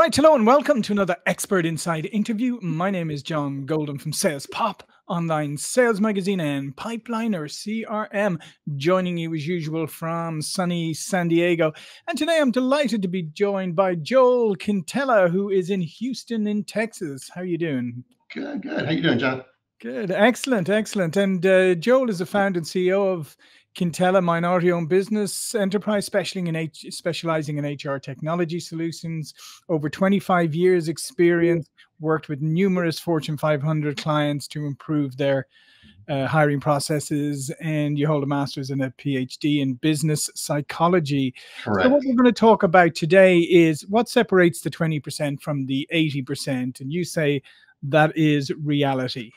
Right, hello and welcome to another Expert Inside interview. My name is John Golden from Sales Pop, online sales magazine and Pipeliner CRM, joining you as usual from sunny San Diego. And today I'm delighted to be joined by Joel Quintela, who is in Houston in Texas. How are you doing? Good, good. How you doing, John? Good, excellent, excellent. And uh, Joel is the founder and CEO of Quintela minority owned business enterprise specializing in, H- specializing in HR technology solutions. Over 25 years experience, worked with numerous Fortune 500 clients to improve their uh, hiring processes, and you hold a master's and a PhD in business psychology. Correct. So, what we're going to talk about today is what separates the 20% from the 80%. And you say that is reality.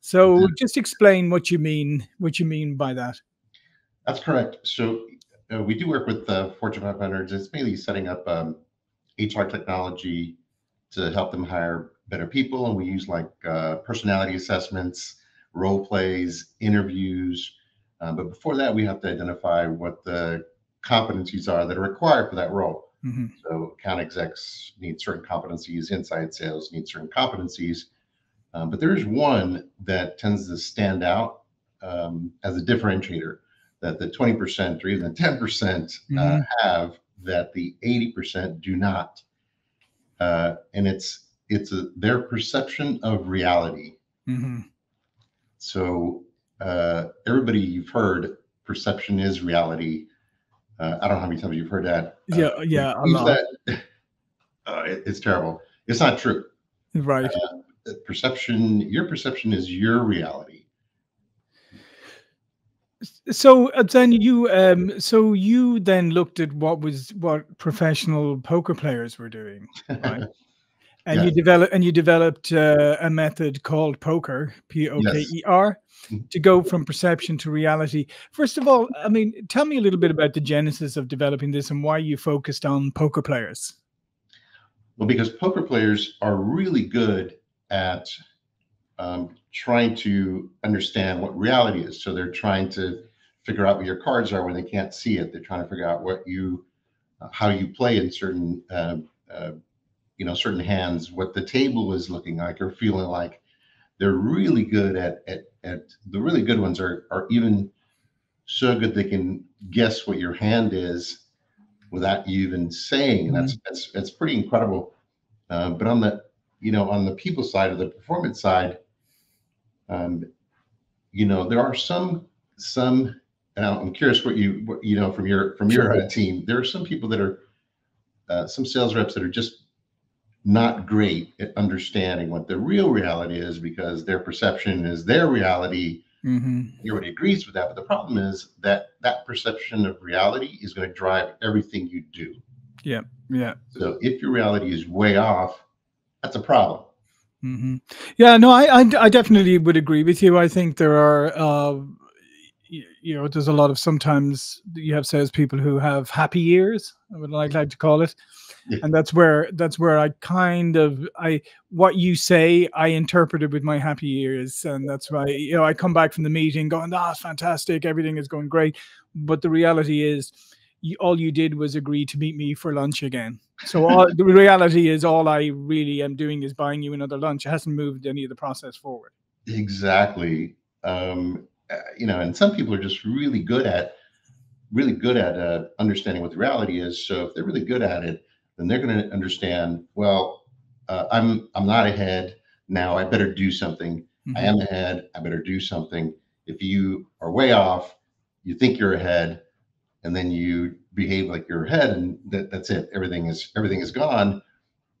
So, Mhm. just explain what you mean, what you mean by that. That's correct. So uh, we do work with uh, Fortune 500s. It's mainly setting up um, HR technology to help them hire better people, and we use like uh, personality assessments, role plays, interviews. Uh, but before that, we have to identify what the competencies are that are required for that role. Mhm. So account execs need certain competencies, inside sales need certain competencies. Um, but there is one that tends to stand out um, as a differentiator that the 20% or even the 10% uh, Mhm. have that the 80% do not. Uh, and it's it's a, their perception of reality. Mhm. So uh, everybody you've heard, perception is reality. Uh, I don't know how many times you've heard that. Uh, Yeah, yeah, a lot. that. Uh, it- it's terrible. It's not true. Right. Uh, perception, your perception is your reality. So uh, then you, um, so you then looked at what was what professional poker players were doing, right? And you Yes. developed and you developed uh, a method called poker, P O K E R, Mhm. to go from perception to reality. First of all, I mean, tell me a little bit about the genesis of developing this and why you focused on poker players. Well, because poker players are really good at um, trying to understand what reality is. So they're trying to figure out what your cards are when they can't see it. They're trying to figure out what you, uh, how you play in certain, uh, uh, you know, certain hands, what the table is looking like or feeling like. They're really good at at at the really good ones are are even so good they can guess what your hand is without you even saying. And that's that's that's pretty incredible. Uh, but on the you know on the people side of the performance side, um, you know there are some some. And I'm curious what you what, you know from your from your Sure. team. There are some people that are uh, some sales reps that are just not great at understanding what the real reality is because their perception is their reality hmm everybody agrees with that. But the problem is that that perception of reality is going to drive everything you do. Yeah, yeah. So if your reality is way off, that's a problem. Hmm Yeah, no, I, I I definitely would agree with you. I think there are, uh, y- you know, there's a lot of sometimes you have salespeople who have happy ears. I would like like to call it, Yeah. and that's where that's where I kind of I what you say I interpreted with my happy ears, and that's why you know I come back from the meeting going, ah, fantastic, everything is going great, but the reality is. You, all you did was agree to meet me for lunch again. So all, the reality is, all I really am doing is buying you another lunch. It hasn't moved any of the process forward. Exactly. Um, uh, you know, and some people are just really good at really good at uh, understanding what the reality is. So if they're really good at it, then they're going to understand. Well, uh, I'm I'm not ahead now. I better do something. I Mhm. am ahead. I better do something. If you are way off, you think you're ahead, and then you behave like your head and that, that's it. Everything is everything is gone.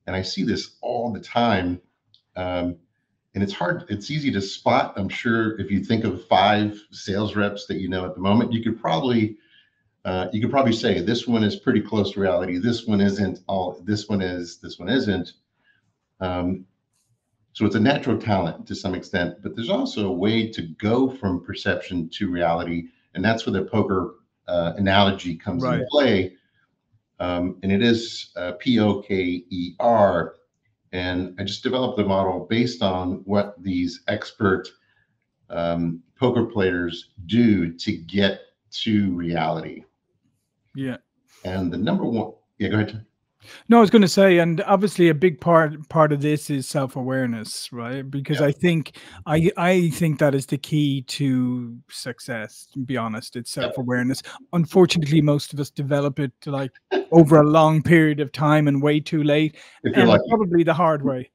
And I see this all the time. Um, and it's hard, it's easy to spot. I'm sure if you think of five sales reps that you know at the moment, you could probably uh, you could probably say this one is pretty close to reality. This one isn't. All this one is. This one isn't. Um, so it's a natural talent to some extent, but there's also a way to go from perception to reality, and that's where the poker uh, analogy comes Right. into play. Um, and it is uh, P O K E R. And I just developed the model based on what these expert um, poker players do to get to reality. Yeah. And the number one, yeah, go ahead. No, I was going to say, and obviously a big part part of this is self awareness, right? Because Yeah. I think I I think that is the key to success. To be honest, it's self awareness. Unfortunately, most of us develop it like over a long period of time and way too late, If you're and lucky. probably the hard way.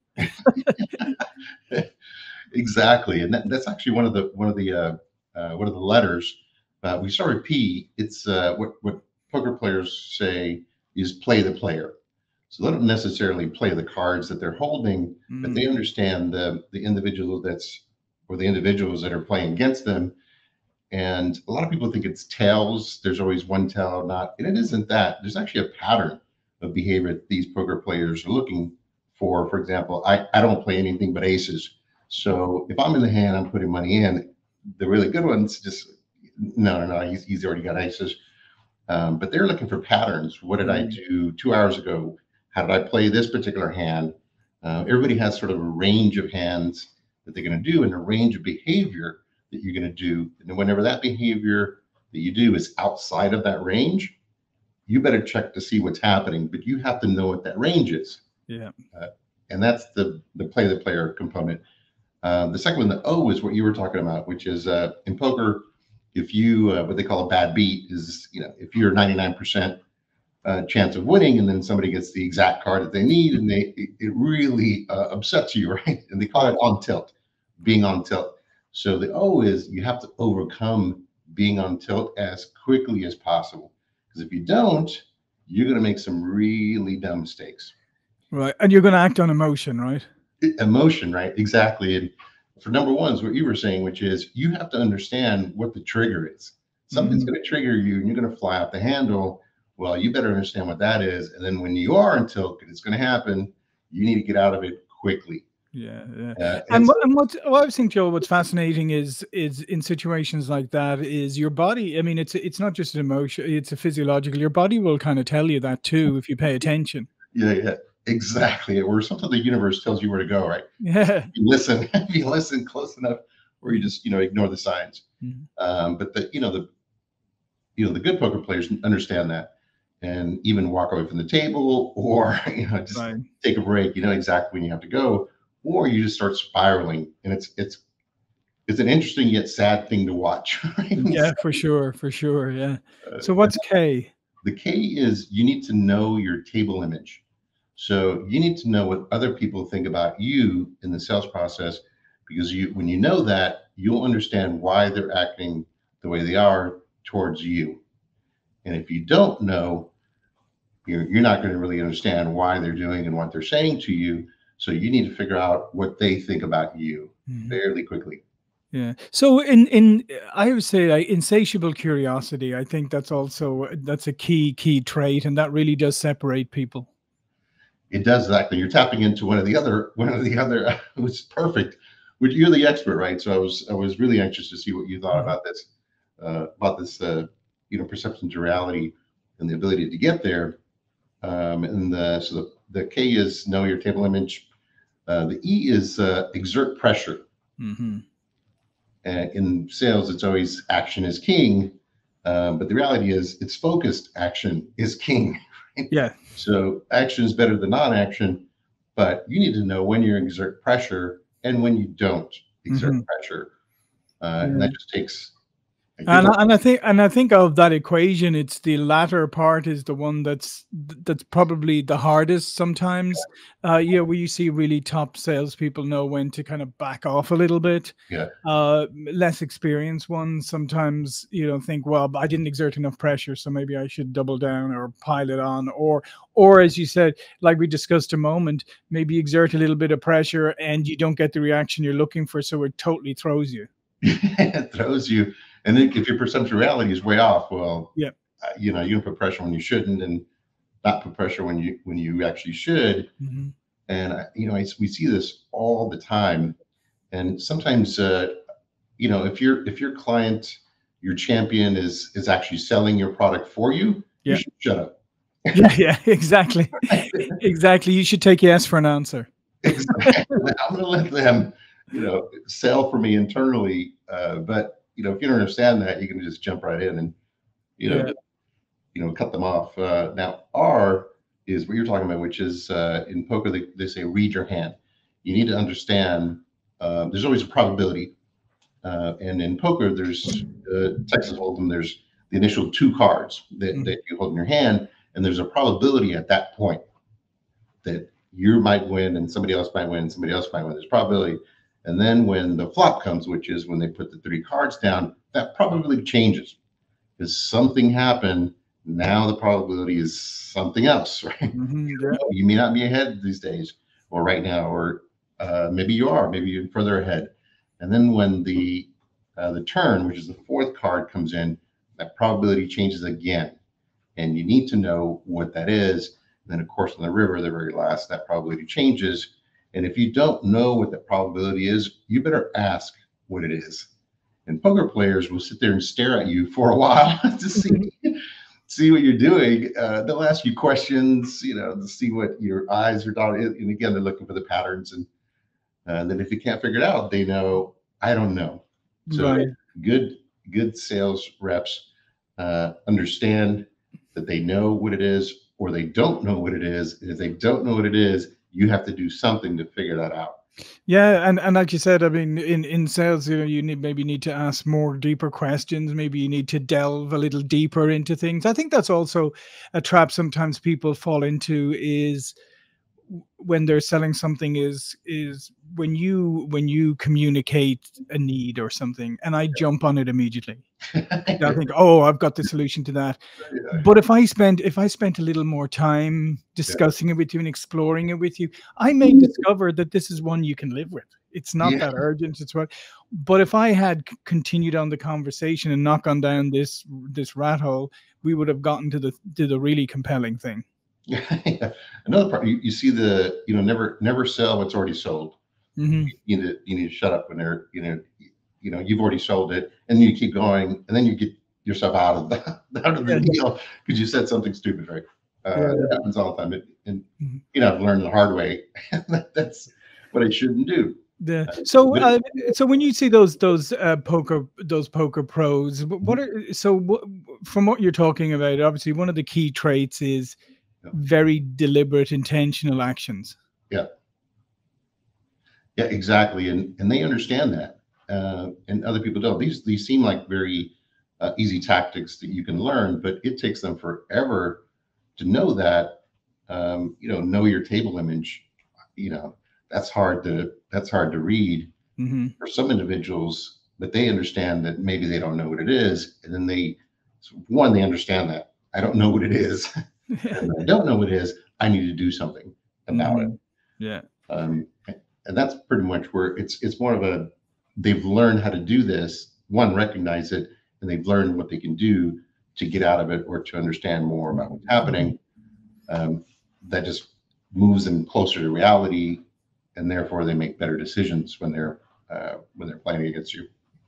Exactly, and that, that's actually one of the one of the uh, uh, one of the letters. Uh, we start with P. It's uh, what what poker players say is play the player. So they don't necessarily play the cards that they're holding, but Mm, they understand the the individual that's or the individuals that are playing against them. And a lot of people think it's tells. There's always one tell, not, and it isn't that. There's actually a pattern of behavior that these poker players are looking for. For example, I, I don't play anything but aces. So if I'm in the hand, I'm putting money in. The really good ones just no, no, no. He's, he's already got aces. Um, but they're looking for patterns. What did I Mm. do two hours ago? How did I play this particular hand? Uh, everybody has sort of a range of hands that they're going to do and a range of behavior that you're going to do. And whenever that behavior that you do is outside of that range, you better check to see what's happening. But you have to know what that range is yeah. and that's the the play the player component. Uh, the second one, the O, is what you were talking about, which is uh, in poker, if you uh, what they call a bad beat is you know if you're 99% uh, chance of winning, and then somebody gets the exact card that they need, and they it, it really uh, upsets you, right? And they call it on tilt, being on tilt. So the O is you have to overcome being on tilt as quickly as possible, because if you don't, you're going to make some really dumb mistakes Right, and you're going to act on emotion, right? emotion, right? Exactly. And for number one is what you were saying, which is you have to understand what the trigger is. Something's Mhm. going to trigger you and you're going to fly off the handle. Well, you better understand what that is. And then when you are in tilt, it's going to happen, you need to get out of it quickly. Yeah, yeah. Uh, And what, and what, what I think, Joe, what's fascinating is is in situations like that is your body. I mean, it's it's not just an emotion; it's a physiological. Your body will kind of tell you that too if you pay attention. yeah, yeah, exactly. Or something the universe tells you where to go, right? Yeah, you listen, you listen close enough, or you just you know ignore the signs. Mhm. Um, but the you know the you know the good poker players understand that, and even walk away from the table, or you know just right. take a break. You know exactly when you have to go, or you just start spiraling, and it's it's it's an interesting yet sad thing to watch. Right? Yeah, for sure, for sure. Yeah. Uh, So what's K? the k is you need to know your table image. So you need to know what other people think about you in the sales process because you when you know that, you'll understand why they're acting the way they are towards you. And if you don't know, you're, you're not going to really understand why they're doing and what they're saying to you. So you need to figure out what they think about you Mhm. fairly quickly. Yeah. So in in I would say like insatiable curiosity. I think that's also that's a key key trait, and that really does separate people. It does exactly. You're tapping into one of the other one of the other. It was perfect. Which you're the expert, right? So I was I was really anxious to see what you thought Mhm. about this uh, about this uh, you know perception to reality and the ability to get there. Um, and the, so the the K is know your table image. Uh, the E is uh, exert pressure. hmm Uh, in sales, it's always action is king, um, but the reality is it's focused action is king. Yeah. So action is better than non-action, but you need to know when you exert pressure and when you don't exert Mhm. pressure. Uh, And that just takes. And. I- and I think and I think of that equation, it's the latter part is the one that's that's probably the hardest sometimes. Uh, yeah, where you see really top salespeople know when to kind of back off a little bit. Yeah. Uh, less experienced ones sometimes you know think, well, I didn't exert enough pressure, so maybe I should double down or pile it on, or or as you said, like we discussed a moment, maybe exert a little bit of pressure and you don't get the reaction you're looking for, so it totally throws you. it throws you. And then if your perception of reality is way off, well, Yeah. uh, you know, you don't put pressure when you shouldn't, and not put pressure when you when you actually should. Mhm. And I- you know, I, we see this all the time. And sometimes, uh, you know, if your if your client, your champion is is actually selling your product for you, Yeah. you should shut up. Yeah, yeah, exactly. exactly. You should take yes for an answer. Exactly. I'm going to let them, you know, sell for me internally. Uh, but you know, if you don't understand that, you can just jump right in and, you know, Yeah. you know, cut them off. Uh, now, R is what you're talking about, which is uh, in poker they, they say read your hand. You need to understand. Uh, there's always a probability, uh, and in poker there's uh, Texas Hold'em. There's the initial two cards that, mm-hmm. that you hold in your hand, and there's a probability at that point that you might win and somebody else might win, somebody else might win. There's probability. And then when the flop comes, which is when they put the three cards down, that probability changes. Because something happened, now the probability is something else, right? Mm-hmm, yeah. You may not be ahead these days or right now, or uh, maybe you are, maybe you're further ahead. And then when the uh, the turn, which is the fourth card, comes in, that probability changes again. And you need to know what that is. And then, of course, on the river, the very last, that probability changes. And if you don't know what the probability is, you better ask what it is. And poker players will sit there and stare at you for a while to see see what you're doing. Uh, they'll ask you questions, you know, to see what your eyes are done. And again, they're looking for the patterns. And uh, then if you can't figure it out, they know I don't know. So right. good good sales reps uh, understand that they know what it is or they don't know what it is. And if they don't know what it is, you have to do something to figure that out. Yeah, and, and like you said, I mean, in, in sales, you know, you need maybe need to ask more deeper questions. Maybe you need to delve a little deeper into things. I think that's also a trap sometimes people fall into is when they're selling something is is when you when you communicate a need or something and i jump on it immediately i think oh i've got the solution to that yeah. but if i spend if i spent a little more time discussing yeah. it with you and exploring it with you i may mm. discover that this is one you can live with it's not yeah. that urgent it's what but if i had continued on the conversation and not gone down this this rat hole we would have gotten to the to the really compelling thing. Another part, you, you see the, you know, never never sell what's already sold. Mm-hmm. You, need to you need to shut up when they're, you know, you know, you've already sold it, and you keep going, and then you get yourself out of the out of the deal because you said something stupid, right? Uh, yeah. That happens all the time, it, and mm-hmm. you know, I've learned the hard way. That's what I shouldn't do. Yeah. Uh, so, uh, so when you see those those uh, poker those poker pros, what mm-hmm. are so what, from what you're talking about? Obviously, one of the key traits is very deliberate, intentional actions. Yeah. Yeah, exactly, and and they understand that, uh, and other people don't. These these seem like very uh, easy tactics that you can learn, but it takes them forever to know that. Um, you know, know your table image. You know, that's hard to that's hard to read mm-hmm. for some individuals, but they understand that maybe they don't know what it is, and then they one they understand that I don't know what it is. and I don't know what it is, I need to do something about mm-hmm. it. Yeah. Um, and that's pretty much where it's it's more of a they've learned how to do this, one, recognize it, and they've learned what they can do to get out of it or to understand more about what's happening. Um, that just moves them closer to reality, and therefore they make better decisions when they're uh, when they're playing against you.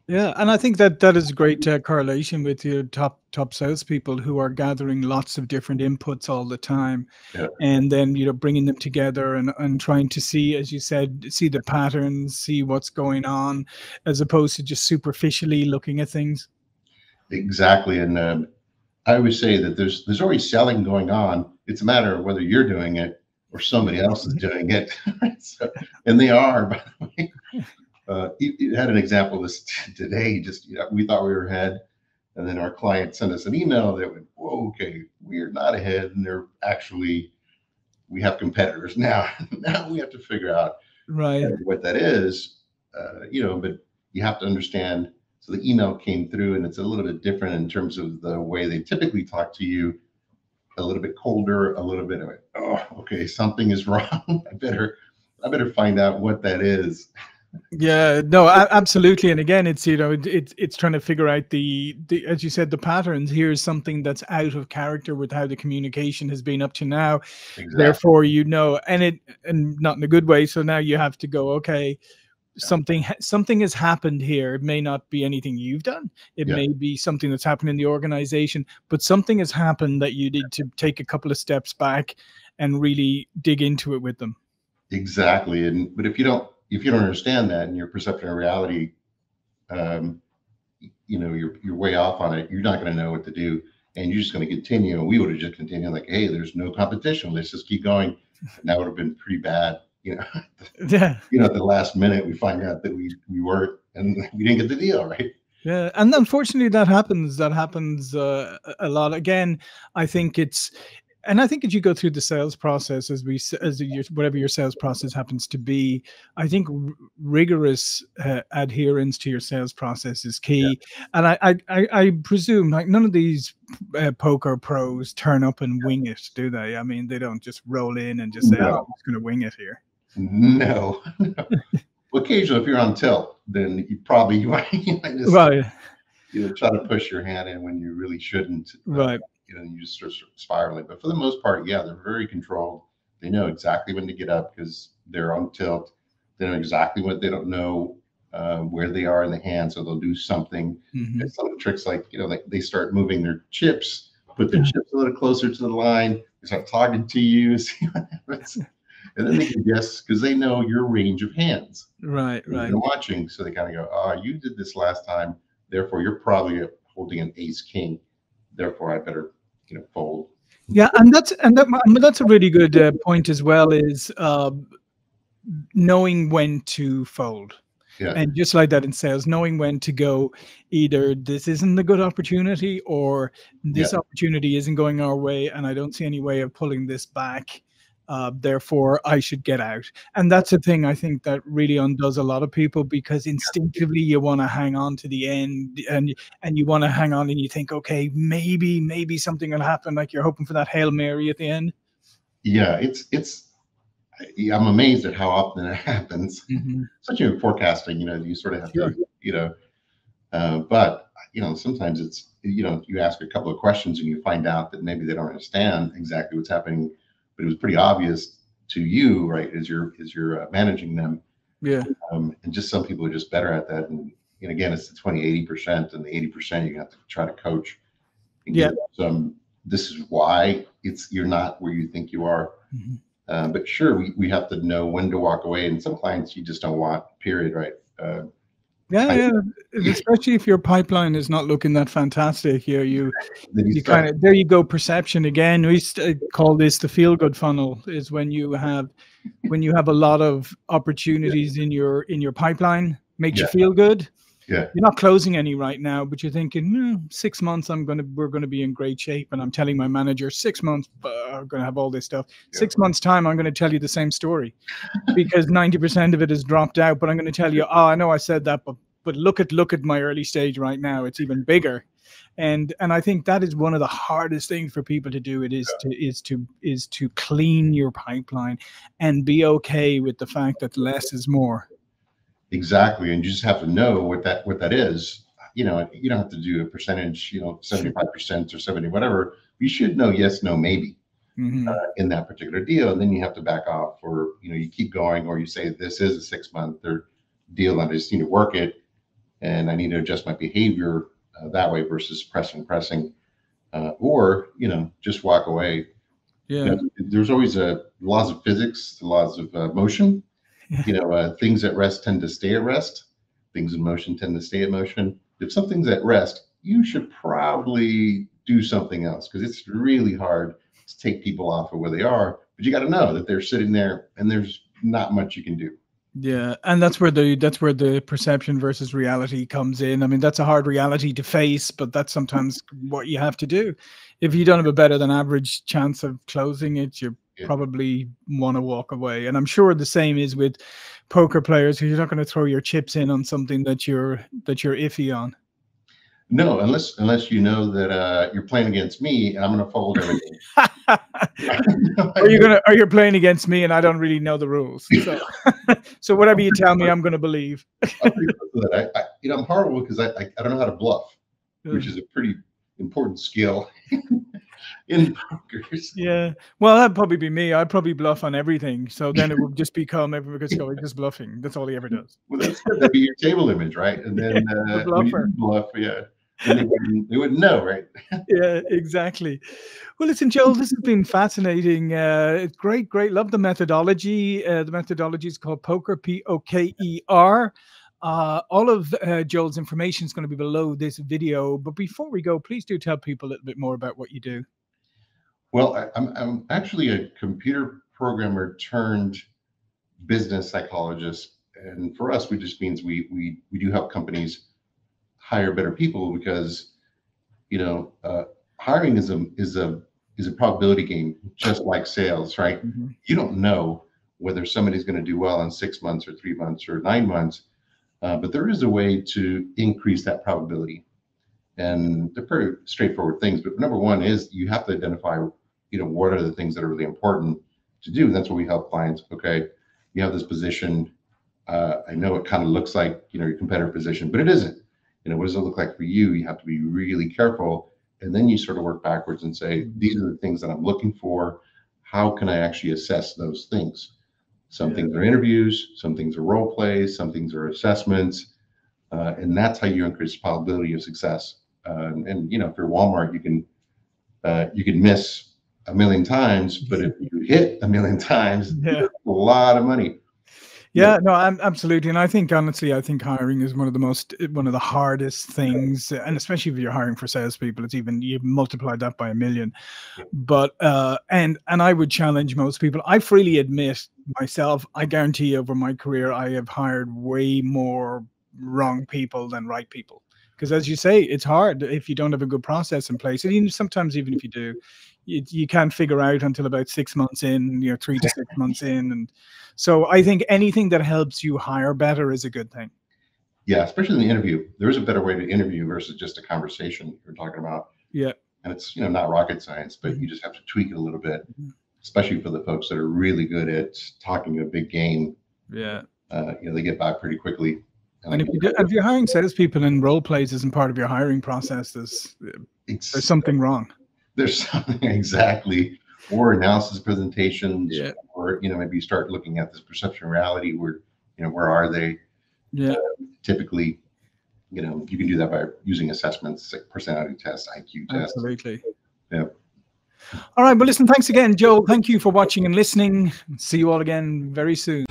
Yeah, and I think that that is a great uh, correlation with your top top salespeople who are gathering lots of different inputs all the time, yeah. and then you know bringing them together and and trying to see, as you said, see the patterns, see what's going on, as opposed to just superficially looking at things. Exactly, and uh, I always say that there's there's already selling going on. It's a matter of whether you're doing it or somebody else is doing it, so, and they are, by the way uh, he, had an example of this today. Just you know, we thought we were ahead, and then our client sent us an email that went, "Whoa, okay, we are not ahead, and they're actually we have competitors now. now we have to figure out right what that is, uh, you know. But you have to understand. So the email came through, and it's a little bit different in terms of the way they typically talk to you. A little bit colder, a little bit of it. Oh, okay, something is wrong. I better, I better find out what that is yeah no absolutely and again it's you know it, it's it's trying to figure out the the as you said the patterns here's something that's out of character with how the communication has been up to now exactly. therefore you know and it and not in a good way so now you have to go okay yeah. something something has happened here it may not be anything you've done it yeah. may be something that's happened in the organization but something has happened that you need to take a couple of steps back and really dig into it with them exactly and but if you don't if you don't understand that and your perception of reality, um, you know, you're you're way off on it. You're not going to know what to do. and you're just going to continue. And we would have just continued like, hey, there's no competition. Let's just keep going. And that would have been pretty bad. You know, yeah. You know, at the last minute, we find out that we we weren't, and we didn't get the deal, right? Yeah, and unfortunately, that happens. That happens uh, a lot. Again, I think it's and I think as you go through the sales process, as we as your, whatever your sales process happens to be, I think r- rigorous uh, adherence to your sales process is key. Yeah. And I, I I presume like none of these uh, poker pros turn up and wing it, do they? I mean, they don't just roll in and just say, no. "Oh, I'm just going to wing it here." No. occasionally, if you're on tilt, then you probably you might, you might just, right. You know, try to push your hand in when you really shouldn't. Right you know, you just start spiraling. But for the most part, yeah, they're very controlled. They know exactly when to get up because they're on tilt. They know exactly what they don't know uh, where they are in the hand, so they'll do something. Mm-hmm. some of the tricks, like you know, like they start moving their chips, put their chips a little closer to the line. They start talking to you, see what happens, and then they can guess because they know your range of hands. Right, right. They're watching, so they kind of go, "Oh, you did this last time, therefore you're probably holding an ace king. Therefore, I better you know fold. Yeah, and that's and that, that's a really good uh, point as well. Is uh, knowing when to fold. Yeah. And just like that in sales, knowing when to go, either this isn't a good opportunity or this yeah. opportunity isn't going our way, and I don't see any way of pulling this back. Uh, therefore, I should get out. And that's a thing I think that really undoes a lot of people because instinctively you want to hang on to the end and and you want to hang on and you think, okay, maybe maybe something will happen, like you're hoping for that hail mary at the end. Yeah, it's it's. I'm amazed at how often it happens, mm-hmm. especially in forecasting. You know, you sort of have sure. to, you know, uh, but you know, sometimes it's you know, you ask a couple of questions and you find out that maybe they don't understand exactly what's happening but it was pretty obvious to you, right? As you're as you're uh, managing them. Yeah. Um, and just some people are just better at that. And, and again, it's the 20, 80 percent, and the 80 percent you have to try to coach. yeah. Some. This is why it's you're not where you think you are. Mm-hmm. Uh, but sure, we, we have to know when to walk away. And some clients you just don't want. Period. Right. Uh, yeah, yeah, especially if your pipeline is not looking that fantastic here. You, you kind of there you go. Perception again. We call this the feel good funnel. Is when you have when you have a lot of opportunities yeah. in your in your pipeline, makes yeah. you feel good. Yeah. You're not closing any right now, but you're thinking mm, six months. I'm gonna we're gonna be in great shape, and I'm telling my manager six months uh, I'm gonna have all this stuff. Yeah. Six months time, I'm gonna tell you the same story because ninety percent of it is dropped out. But I'm gonna tell you, oh, I know I said that, but but look at look at my early stage right now. It's even bigger and and i think that is one of the hardest things for people to do it is yeah. to is to is to clean your pipeline and be okay with the fact that less is more Exactly, and you just have to know what that what that is. You know, you don't have to do a percentage. You know, seventy five percent or seventy whatever. You should know yes, no, maybe. Mm-hmm. Uh, in that particular deal, and then you have to back off, or you know, you keep going, or you say this is a six month or deal, and I just need to work it, and I need to adjust my behavior uh, that way versus pressing, pressing, uh, or you know, just walk away. Yeah, you know, there's always a uh, laws of physics, the laws of uh, motion, you know, uh, things at rest tend to stay at rest. Things in motion tend to stay in motion. If something's at rest, you should probably do something else because it's really hard to take people off of where they are. But you got to know that they're sitting there and there's not much you can do. Yeah, and that's where the that's where the perception versus reality comes in. I mean, that's a hard reality to face, but that's sometimes what you have to do. If you don't have a better than average chance of closing it, you're yeah. probably want to walk away. And I'm sure the same is with poker players because you're not going to throw your chips in on something that you're that you're iffy on. No, unless unless you know that uh, you're playing against me and I'm going to fold everything. are you gonna? Are you playing against me and I don't really know the rules? So, so whatever you tell me, I'm going to believe. I, I, you know, I'm horrible because I, I, I don't know how to bluff, which is a pretty important skill in pokers. Yeah. Well, that'd probably be me. I'd probably bluff on everything. So then it would just become everyone goes, oh, just bluffing. That's all he ever does. Well, that's good. That'd be your table image, right? And then yeah, uh, the bluff, yeah. They wouldn't, they wouldn't, know, right? yeah, exactly. Well, listen, Joel, this has been fascinating. Uh, great, great. Love the methodology. Uh, the methodology is called Poker, P O K E R. Uh, all of uh, Joel's information is going to be below this video. But before we go, please do tell people a little bit more about what you do. Well, I, I'm, I'm actually a computer programmer turned business psychologist. And for us, it just means we, we, we do help companies hire better people because, you know, uh, hiring is a, is a, is a probability game, just like sales, right? Mm-hmm. You don't know whether somebody's going to do well in six months or three months or nine months, uh, but there is a way to increase that probability. And they're pretty straightforward things. But number one is you have to identify, you know, what are the things that are really important to do. And that's what we help clients. Okay, you have this position. Uh, I know it kind of looks like you know your competitor position, but it isn't. You know, what does it look like for you? You have to be really careful, and then you sort of work backwards and say, these are the things that I'm looking for. How can I actually assess those things? Some Yeah. things are interviews, some things are role plays, some things are assessments, uh, and that's how you increase the probability of success. Uh, and, and, you know, if you're Walmart, you can uh, you can miss a million times, but if you hit a million times, Yeah. a lot of money. Yeah, no, I'm absolutely, and I think honestly, I think hiring is one of the most, one of the hardest things, and especially if you're hiring for salespeople, it's even you multiply that by a million. But uh, and and I would challenge most people. I freely admit myself, I guarantee over my career, I have hired way more wrong people than right people. Because as you say, it's hard if you don't have a good process in place, and even sometimes even if you do, you, you can't figure out until about six months in, you know, three to six months in, and so I think anything that helps you hire better is a good thing. Yeah, especially in the interview. There is a better way to interview versus just a conversation you're talking about. Yeah. And it's, you know, not rocket science, but you just have to tweak it a little bit, Mhm. especially for the folks that are really good at talking a big game. Yeah. Uh, you know, they get by pretty quickly. And if you do, if you're hiring salespeople and role plays isn't part of your hiring process, there's it's, there's something wrong. There's something exactly, or analysis presentations, Yeah. or, you know, maybe you start looking at this perception reality where, you know, where are they? Yeah. Um, typically, you know, you can do that by using assessments, like personality tests, IQ tests. Absolutely. Yeah. All right. Well, listen, thanks again, Joe. Thank you for watching and listening. See you all again very soon.